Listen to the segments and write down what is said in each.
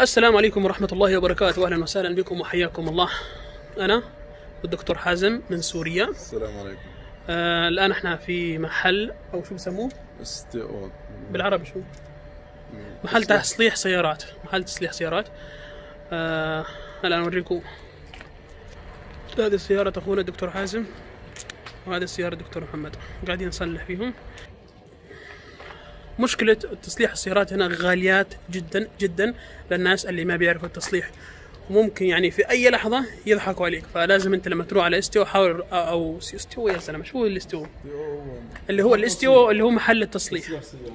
السلام عليكم ورحمة الله وبركاته. أهلا وسهلا بكم وحياكم الله. أنا الدكتور حازم من سوريا. السلام عليكم. آه الآن إحنا في محل أو شو بسموه؟ استئو بالعربي شو؟ محل تصليح سيارات. محل تصليح سيارات. آه الآن أوريكم. هذه السيارة أخونا الدكتور حازم وهذه السيارة الدكتور محمد. قاعدين نصلح فيهم. مشكلة تصليح السيارات هنا غاليات جدا جدا للناس اللي ما بيعرفوا التصليح. وممكن يعني في أي لحظة يضحكوا عليك. فلازم أنت لما تروح على СТО حاول أو СТО يا زلمة شو هو ال СТО؟ اللي هو ال СТО اللي هو محل التصليح.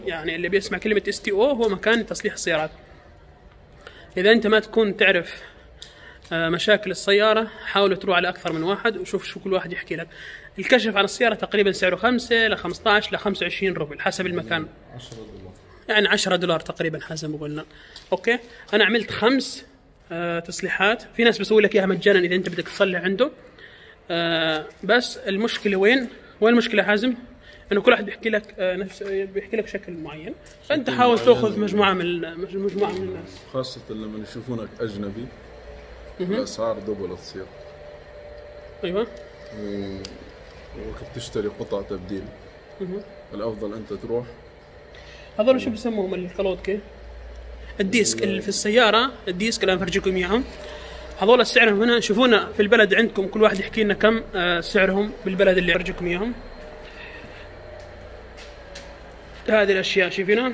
يعني اللي بيسمع كلمة СТО هو مكان تصليح السيارات. إذا أنت ما تكون تعرف مشاكل السيارة حاول تروح على أكثر من واحد وشوف شو كل واحد يحكي لك. الكشف عن السيارة تقريبا سعره 5 ل 15 ل 25 روبل حسب المكان. 10 دولار يعني 10 دولار تقريبا حسب ما قلنا. Okay؟ أنا عملت خمس آه تصليحات في ناس بيسوي لك إياها مجانا إذا أنت بدك تصلح عنده. آه بس المشكلة وين؟ وين المشكلة حازم؟ إنه كل واحد بيحكي لك آه نفس بيحكي لك شكل معين. فأنت حاول. تأخذ مجموعة من مجموعة من الناس. خاصة لما يشوفونك أجنبي. الأسعار double تصير. أيوه. و- وقت تشتري قطع تبديل. الأفضل أنت تروح. هذول شو بسموهم؟ ال колодки ال disc اللي في السيارة ال disc اللي بفرجيكم إياهم. هذول سعرهم هنا شوفونا في البلد عندكم كل واحد يحكي لنا كم آه، سعرهم بالبلد اللي ارجيكم إياهم. هذه الأشياء شايفينها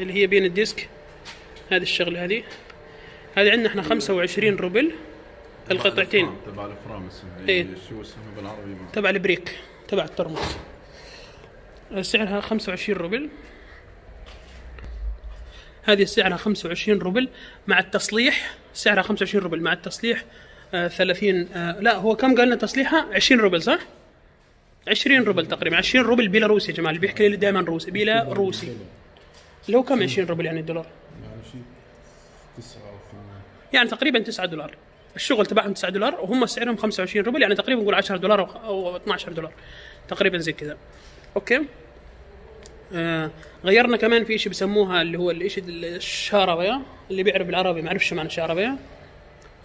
اللي هي بين ال disc. هذه الشغلة هذه. هذه عندنا إحنا 25 روبل القطعتين. تبع الفرام اسمها إيه. شو اسمها بالعربي؟ ما. تبع ال brake تبع ال тормоз. سعرها 25 روبل. هذه سعرها 25 روبل مع التصليح سعرها 25 روبل مع التصليح آه 30 آه لا هو كم قال لنا تصليحها؟ 20 روبل صح؟ 20 روبل تقريبا 20 روبل بيلاروسي يا جماعة اللي بيحكي لي دائما روسي بيلاروسي. هو كم 20 روبل يعني الدولار؟ 9 أو 8 يعني تقريبا 9 دولار. الشغل تبعهم 9 دولار وهم سعرهم 25 روبل يعني تقريبا نقول 10 دولار أو 12 دولار. تقريبا زي كذا. okay. آه غيرنا كمان في شيء بسموها اللي هو الشيء ال шаровые اللي بيعرف بالعربي ما أعرفش معنى шаровые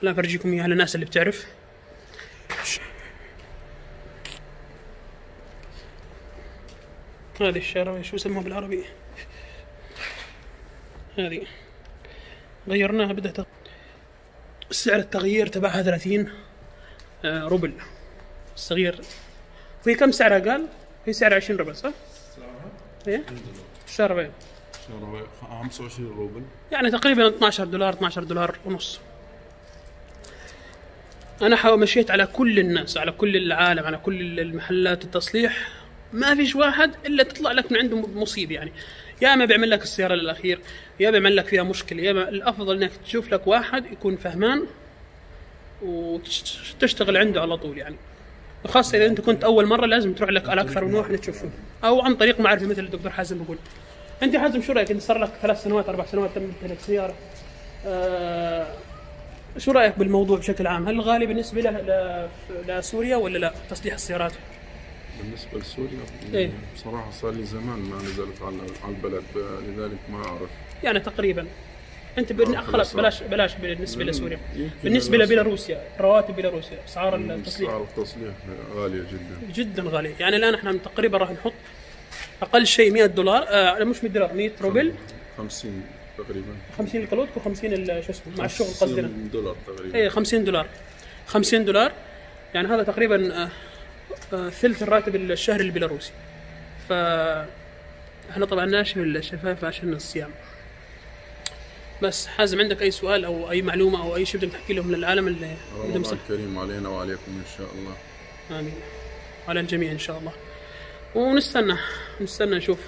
لا افرجيكم إياها للناس اللي بتعرف. هذه الشاربية شو يسموها بالعربي؟ هذه. غيرناها بدأت سعر التغيير تبعها 30 آه، روبل. الصغير وهي كم سعرها قال؟ هي سعرها 20 روبل صح؟ إيه؟ الشاربة شهر 25 روبل. يعني تقريبا 12 دولار 12 دولار ونص. أنا مشيت على كل الناس على كل العالم على كل المحلات التصليح. ما فيش واحد إلا تطلع لك من عنده مصيبة يعني. يا اما بيعمل لك السيارة للأخير يا بيعمل لك فيها مشكلة يا اما الأفضل إنك تشوف لك واحد يكون فهمان وتشتغل عنده على طول يعني. وخاصة إذا أنت كنت أول مرة لازم تروح لك على أكثر من واحد تشوفه. أو عن طريق معرفة مثل الدكتور حازم بيقول. أنت حازم شو رأيك أنت صار لك ثلاث سنوات أربع سنوات تمت لك سيارة؟ آه شو رأيك بالموضوع بشكل عام؟ هل غالي بالنسبة لسوريا ولا لا؟ تصليح السيارات. بالنسبة لسوريا إيه. بصراحة صار لي زمان ما نزلت على البلد لذلك ما أعرف. يعني تقريبا. آه، خلاص. بلاش بلاش بالنسبة مم. لسوريا. بلاش. لبيلاروسيا رواتب بيلاروسيا أسعار التصليح. أسعار التصليح غالية جدا. جدا غالية. يعني الآن إحنا تقريبا راح نحط أقل شيء 100 دولار آه مش 100 دولار 100 روبل. 50 تقريبا. 50 الكالوت و50 ال- شو اسمه مع الشغل قصدنا 50 دولار تقريبا. إيه 50 دولار. 50 دولار. يعني هذا تقريبا آه، ثلث الراتب الشهري البيلاروسي. ف إحنا طبعا ناشر الشفاف عشان الصيام؟ بس حازم عندك أي سؤال أو أي معلومة أو أي شيء بدك تحكي لهم للعالم اللي رمضان الكريم علينا وعليكم إن شاء الله. آمين. على الجميع إن شاء الله. ونستنى نستنى نشوف.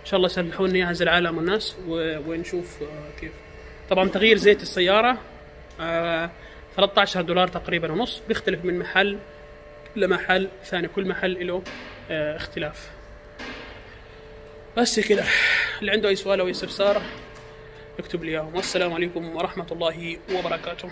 إن شاء الله يصلحوا لنا اياها العالم والناس و- ونشوف آه، كيف. طبعا تغيير زيت السيارة آه، 13 دولار تقريبا ونص بيختلف من محل لمحل ثاني كل محل له آه، اختلاف. بس كده. اللي عنده أي سؤال أو أي استفسار يكتب لي اياهم والسلام عليكم ورحمة الله وبركاته.